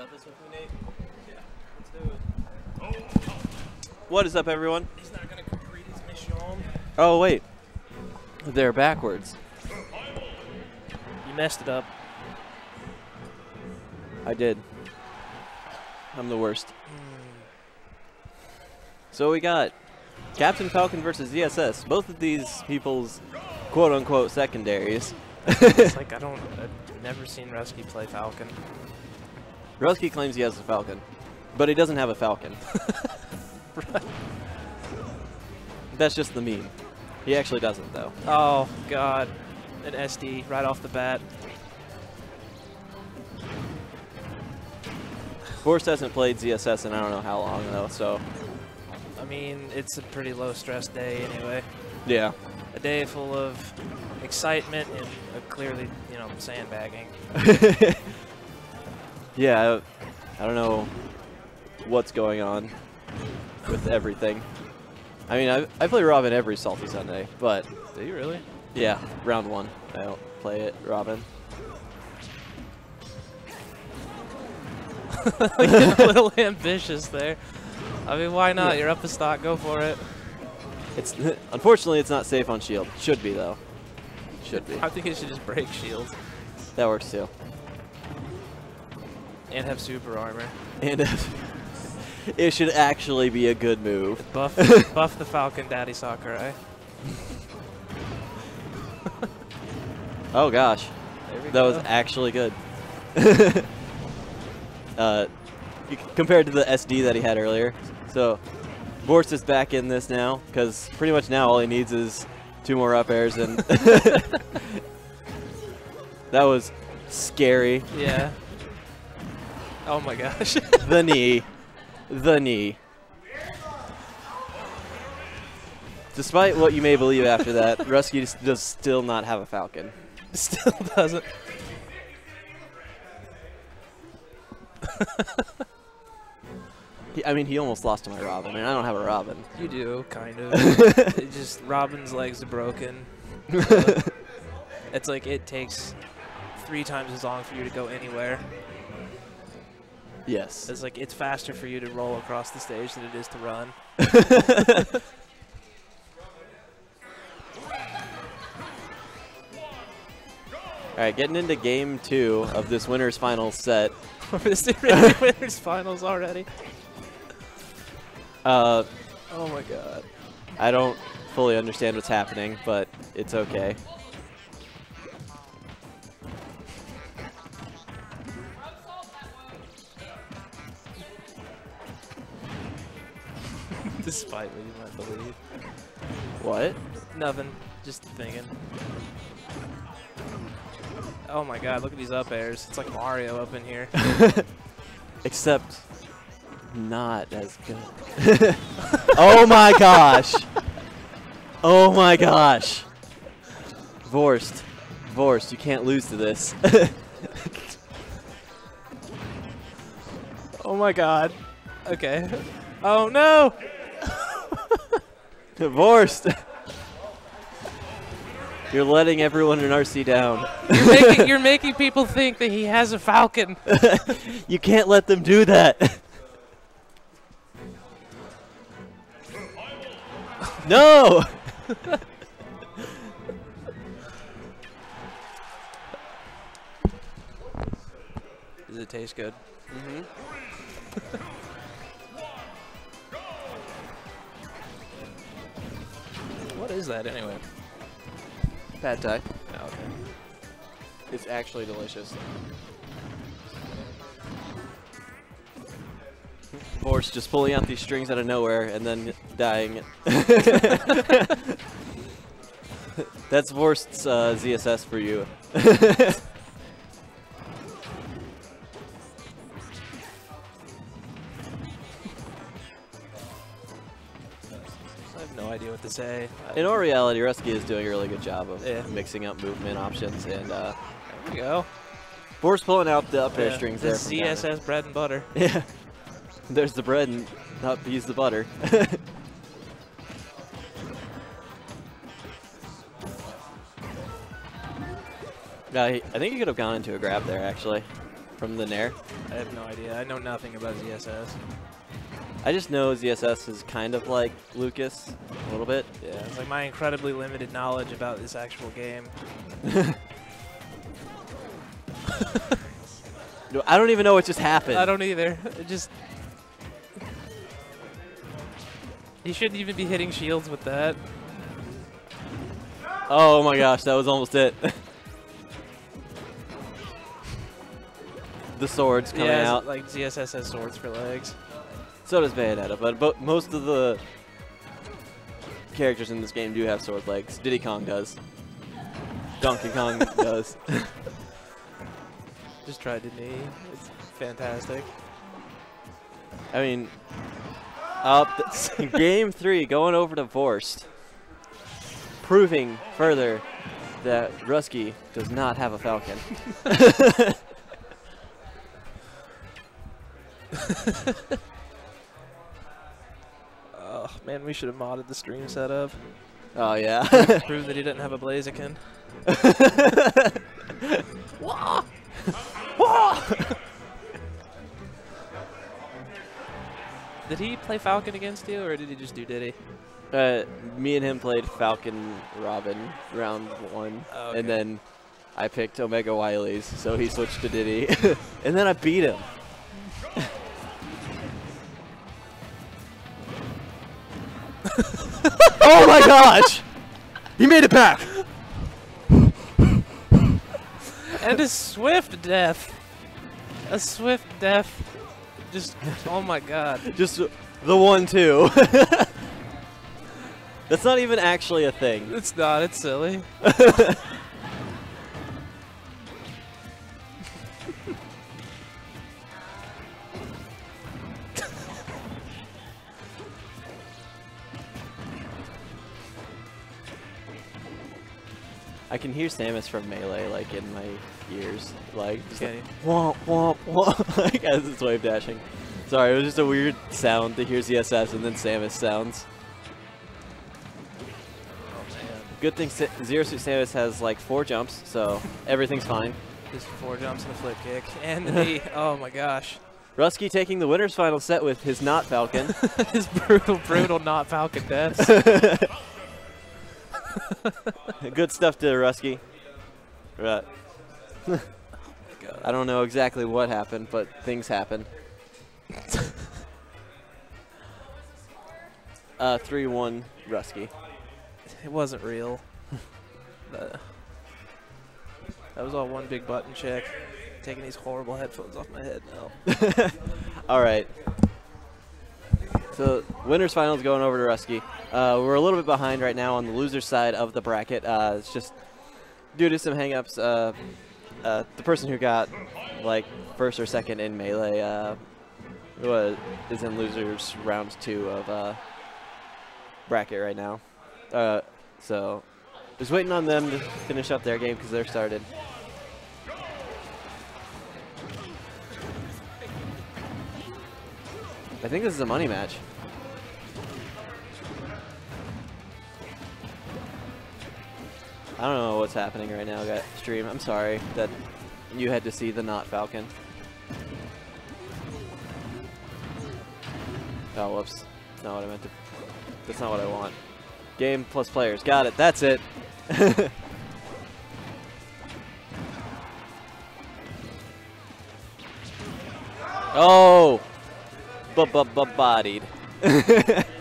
got this with me, Nate? Yeah, let's do it. What is up, everyone? He's not gonna complete his mission. Oh, wait. They're backwards. You messed it up. I did. I'm the worst. So we got Captain Falcon versus ZSS. Both of these people's quote-unquote secondaries. It's like I don't. I've never seen Russky play Falcon. Russky claims he has a Falcon, but he doesn't have a Falcon. That's just the meme. He actually doesn't, though. Oh God, an SD right off the bat. Vorst hasn't played ZSS in I don't know how long, though, so I mean, it's a pretty low stress day anyway. yeah. A day full of excitement and clearly, you know, sandbagging. yeah, I, I don't know what's going on with everything. I mean, I, I play Robin every Salty Sunday, but Do you really? yeah, round one. I don't play it, Robin. a little ambitious there. I mean, why not? You're up a stock. Go for it. It's Unfortunately, it's not safe on shield. Should be, though. Should be. I think it should just break shield That works, too. And have super armor. And it should actually be a good move. Buff, buff the Falcon, Daddy Sakurai. Oh, gosh. That go. was actually good. uh, compared to the SD that he had earlier. So, Vorst is back in this now because pretty much now all he needs is two more up airs and that was scary. Yeah. Oh my gosh. The knee, the knee. Despite what you may believe after that, Russky does still not have a Falcon. Still doesn't. He, I mean, he almost lost to my Robin, and I don't have a Robin. You do, kind of. it just Robin's legs are broken. It's like it takes three times as long for you to go anywhere. Yes. It's like it's faster for you to roll across the stage than it is to run. All right, getting into game two of this winner's finals set. this is winners finals already. Uh, Oh my god. I don't fully understand what's happening, but it's okay. Believe. What? Nothing. Just thinking. Oh my god, look at these up airs. It's like Mario up in here. Except not as good. oh my gosh. Oh my gosh. Vorst. Vorst, you can't lose to this. oh my god. Okay. Oh no! Vorst. You're letting everyone in RC down. You're making, you're making people think that he has a falcon. you can't let them do that. no. Does it taste good? What is that anyway? Pad Thai. Oh, okay. It's actually delicious. Vorst just pulling out these strings out of nowhere and then dying. That's Vorst's uh, ZSS for you. to say. In all reality, Russky is doing a really good job of Yeah. mixing up movement options, and uh, there we go. Vorst pulling out the up air Yeah, strings the there. ZSS bread and butter. Yeah. There's the bread and not use the butter. Yeah, I think he could have gone into a grab there, actually. from the Nair. I have no idea. I know nothing about ZSS. I just know ZSS is kind of like Lucas a little bit. Yeah, it's like my incredibly limited knowledge about this actual game. No, I don't even know what just happened. I don't either. It just. he shouldn't even be hitting shields with that. Oh my gosh, that was almost it. the swords coming yeah, out. like ZSS has swords for legs. So does Bayonetta, but, but most of the characters in this game do have sword legs. Diddy Kong does. Donkey Kong does. Just tried to knee. It's fantastic. I mean, up game three going over to Vorst, proving further that Russky does not have a Falcon. Oh man, we should have modded the stream setup. oh yeah. Prove that he didn't have a Blaziken. Wah! Wah! Did he play Falcon against you, or did he just do Diddy? Uh, me and him played Falcon Robin round one, Oh, okay. and then I picked Omega Wily's, so he switched to Diddy, and then I beat him. oh my gosh! He made it back. and a swift death. A swift death. Just, oh my god. Just the one two. That's not even actually a thing. It's not, it's silly. I can hear Samus from Melee like in my ears, like just like, womp womp womp, like as it's wave dashing. Sorry, it was just a weird sound to hear ZSS and then Samus sounds. Good thing Sa Zero Suit Samus has like four jumps, so everything's fine. Just four jumps and a flip kick. And the, oh my gosh. Russky taking the winner's final set with his not Falcon. His brutal, brutal not Falcon deaths. Good stuff to Russky. Right. I don't know exactly what happened, but things happen. uh, 3-1 Russky. It wasn't real. That was all one big button check. Taking these horrible headphones off my head now. All right. So winners finals going over to Russky. Uh, we're a little bit behind right now on the loser side of the bracket. Uh, it's just due to some hangups. Uh, uh, the person who got like first or second in melee uh, was is in losers round two of uh, bracket right now. So just waiting on them to finish up their game because they're started. I think this is a money match. I don't know what's happening right now. Stream. I'm sorry that you had to see the not Falcon. Oh, whoops. That's not what I meant to. That's not what I want. Game plus players. Got it. That's it. oh! B -b -b Bodied.